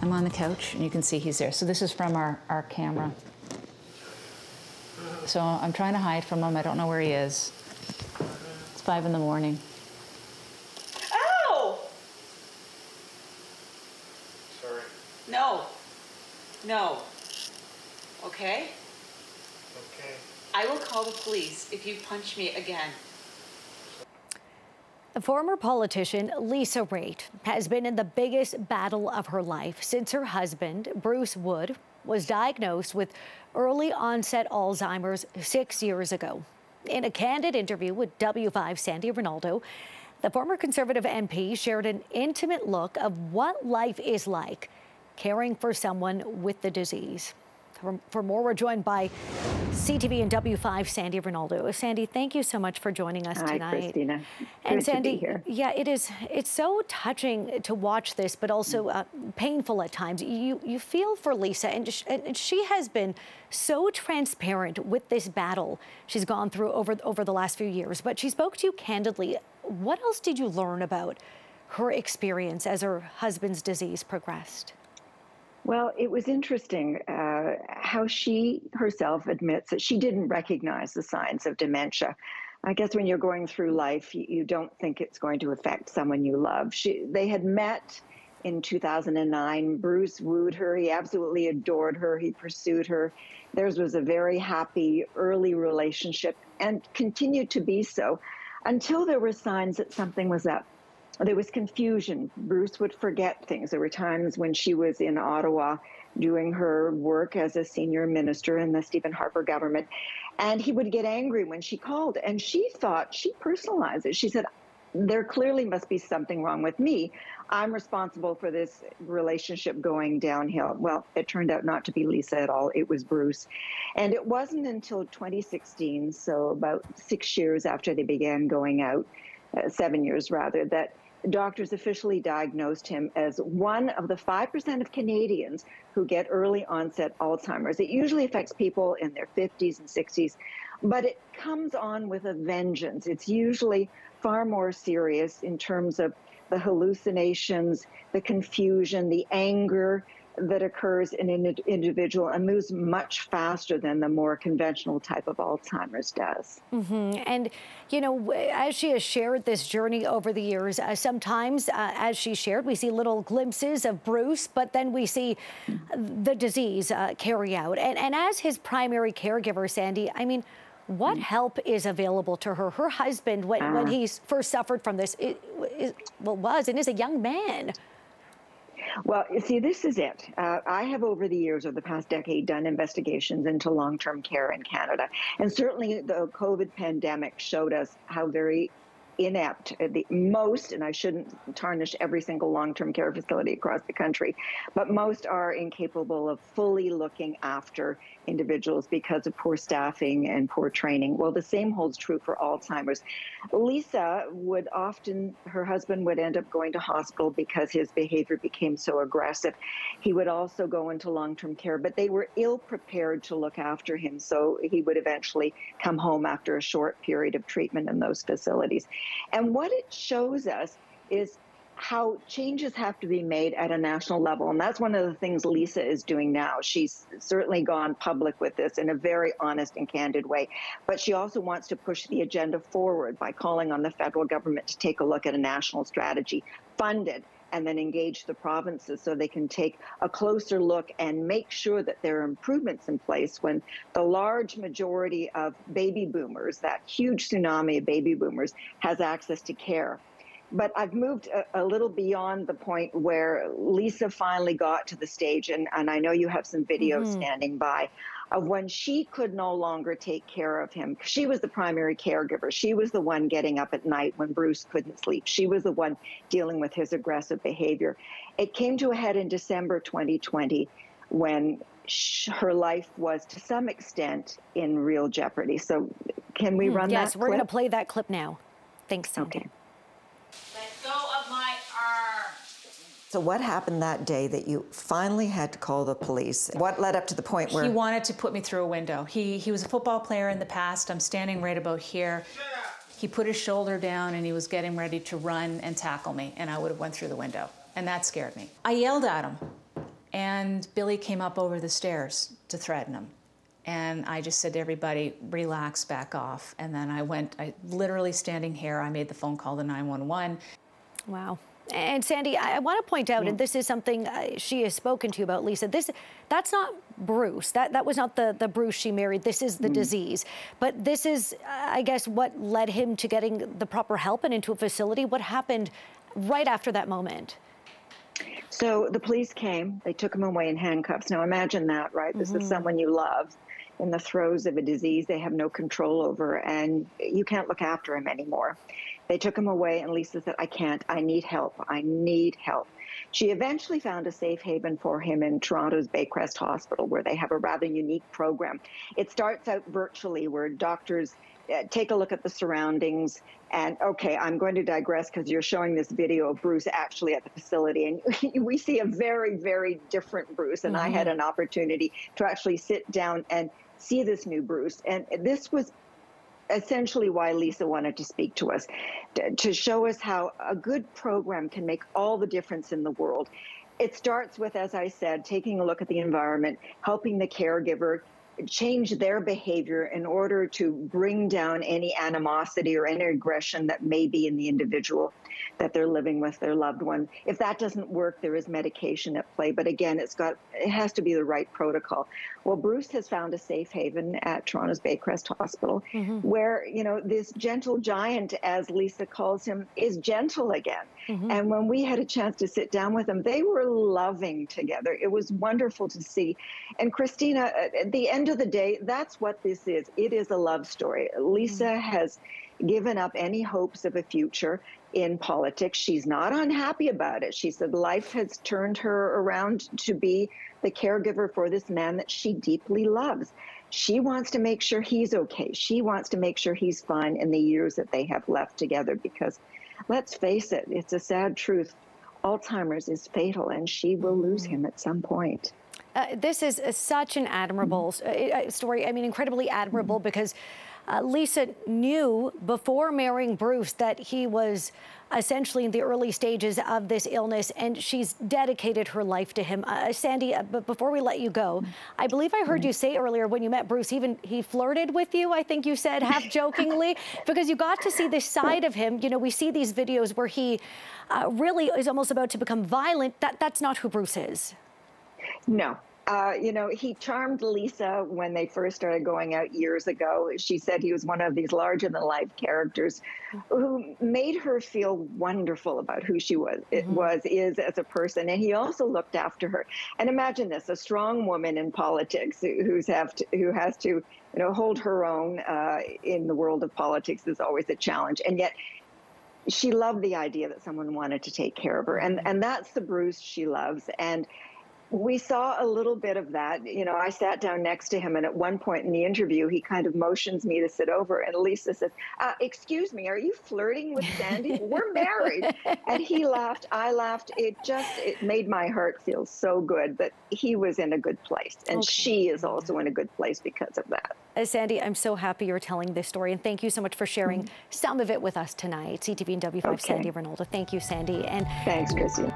I'm on the couch, and you can see he's there. So this is from our, our camera. So I'm trying to hide from him. I don't know where he is. It's five in the morning. Ow! Sorry. No. No. Okay? Okay. I will call the police if you punch me again. Former politician Lisa Raitt has been in the biggest battle of her life since her husband, Bruce Wood, was diagnosed with early onset Alzheimer's six years ago. In a candid interview with W5 Sandy Rinaldo, the former Conservative MP shared an intimate look of what life is like caring for someone with the disease. For, for, more, we're joined by CTV and W5 Sandy Rinaldo. Sandy, thank you so much for joining us Hi, tonight. Christina. And Good Sandy, to be here. yeah, it is. It's so touching to watch this, but also uh, painful at times. You you feel for Lisa, and, sh and she has been so transparent with this battle she's gone through over over the last few years. But she spoke to you candidly. What else did you learn about her experience as her husband's disease progressed? Well, it was interesting uh, how she herself admits that she didn't recognize the signs of dementia. I guess when you're going through life, you, you don't think it's going to affect someone you love. She, they had met in 2009. Bruce wooed her. He absolutely adored her. He pursued her. Theirs was a very happy early relationship and continued to be so until there were signs that something was up there was confusion. Bruce would forget things. There were times when she was in Ottawa doing her work as a senior minister in the Stephen Harper government, and he would get angry when she called. And she thought, she personalized it. She said, there clearly must be something wrong with me. I'm responsible for this relationship going downhill. Well, it turned out not to be Lisa at all. It was Bruce. And it wasn't until 2016, so about six years after they began going out, uh, seven years rather, that doctors officially diagnosed him as one of the 5% of Canadians who get early onset Alzheimer's. It usually affects people in their 50s and 60s, but it comes on with a vengeance. It's usually far more serious in terms of the hallucinations, the confusion, the anger, that occurs in an individual and moves much faster than the more conventional type of Alzheimer's does. Mm -hmm. And, you know, as she has shared this journey over the years, uh, sometimes, uh, as she shared, we see little glimpses of Bruce, but then we see the disease uh, carry out. And, and as his primary caregiver, Sandy, I mean, what mm. help is available to her? Her husband, when, when ah. he first suffered from this, it, it, well, was and is a young man. Well, you see, this is it. Uh, I have over the years, over the past decade, done investigations into long term care in Canada. And certainly the COVID pandemic showed us how very inept. Uh, the most, and I shouldn't tarnish every single long-term care facility across the country, but most are incapable of fully looking after individuals because of poor staffing and poor training. Well, the same holds true for Alzheimer's. Lisa would often, her husband would end up going to hospital because his behavior became so aggressive. He would also go into long-term care, but they were ill prepared to look after him. So he would eventually come home after a short period of treatment in those facilities. And what it shows us is how changes have to be made at a national level. And that's one of the things Lisa is doing now. She's certainly gone public with this in a very honest and candid way. But she also wants to push the agenda forward by calling on the federal government to take a look at a national strategy funded and then engage the provinces so they can take a closer look and make sure that there are improvements in place when the large majority of baby boomers, that huge tsunami of baby boomers, has access to care. But I've moved a, a, little beyond the point where Lisa finally got to the stage, and, and I know you have some videos mm -hmm. standing by of when she could no longer take care of him. She was the primary caregiver. She was the one getting up at night when Bruce couldn't sleep. She was the one dealing with his aggressive behavior. It came to a head in December 2020 when her life was to some extent in real jeopardy. So can we mm, run yes, that Yes, we're going to play that clip now. Thanks, Sandy. Okay. So what happened that day that you finally had to call the police? What led up to the point where he wanted to put me through a window? He he was a football player in the past. I'm standing right about here. He put his shoulder down and he was getting ready to run and tackle me, and I would have went through the window, and that scared me. I yelled at him. And Billy came up over the stairs to threaten him. And I just said to everybody, relax, back off. And then I went, I literally standing here, I made the phone call to 911. Wow. And Sandy, I want to point out, and this is something uh, she has spoken to you about, Lisa. This that's not Bruce. That that was not the the Bruce she married. This is the mm. disease. But this is, uh, I guess, what led him to getting the proper help and into a facility. What happened right after that moment? So the police came. They took him away in handcuffs. Now imagine that, right? This mm-hmm. is someone you love in the throes of a disease they have no control over, and you can't look after him anymore. They took him away, and Lisa said, I can't. I need help. I need help. She eventually found a safe haven for him in Toronto's Baycrest Hospital, where they have a rather unique program. It starts out virtually, where doctors uh, take a look at the surroundings. And okay, I'm going to digress because you're showing this video of Bruce actually at the facility. And we see a very, very different Bruce. And mm-hmm. I had mm-hmm. an opportunity to actually sit down and see this new Bruce. And this was essentially why Lisa wanted to speak to us to show us how a good program can make all the difference in the world. It starts with, as I said, taking a look at the environment, helping the caregiver change their behavior in order to bring down any animosity or any aggression that may be in the individual that they're living with their loved one. If that doesn't work, there is medication at play. But again, it's got it has to be the right protocol. Well, Bruce has found a safe haven at Toronto's Baycrest Hospital, mm-hmm. where you know this gentle giant, as Lisa calls him, is gentle again. Mm-hmm. And when we had a chance to sit down with them, they were loving together. It was wonderful to see. And Christina, at the end of the day, that's what this is. It is a love story. Lisa mm-hmm. has given up any hopes of a future in politics. She's not unhappy about it. She said life has turned her around to be the caregiver for this man that she deeply loves. She wants to make sure he's okay. She wants to make sure he's fine in the years that they have left together because let's face it, it's a sad truth. Alzheimer's is fatal and she will lose him at some point. Uh, this is uh, such an admirable uh, story. I mean, incredibly admirable because uh, Lisa knew before marrying Bruce that he was essentially in the early stages of this illness, and she's dedicated her life to him. Uh, Sandy, uh, but before we let you go, I believe I heard you say earlier when you met Bruce, even he flirted with you. I think you said half jokingly, because you got to see this side of him. You know, we see these videos where he uh, really is almost about to become violent. That that's not who Bruce is. No, uh, you know, he charmed Lisa when they first started going out years ago. She said he was one of these larger than life characters who made her feel wonderful about who she was, mm-hmm. was, is as a person. And he also looked after her. And imagine this, a strong woman in politics who's have to, who has to, you know, hold her own uh, in the world of politics is always a challenge. And yet she loved the idea that someone wanted to take care of her. And, and that's the Bruce she loves. And we saw a little bit of that. You know, I sat down next to him, and at one point in the interview, he kind of motions me to sit over. And Lisa says, uh, Excuse me, are you flirting with Sandy? We're married. And he laughed. I laughed. It just it made my heart feel so good that he was in a good place. And okay. she is also in a good place because of that. Uh, Sandy, I'm so happy you're telling this story. And thank you so much for sharing mm-hmm. some of it with us tonight. CTV and W5 okay. Sandy Rinaldo. Thank you, Sandy. And thanks, Christine.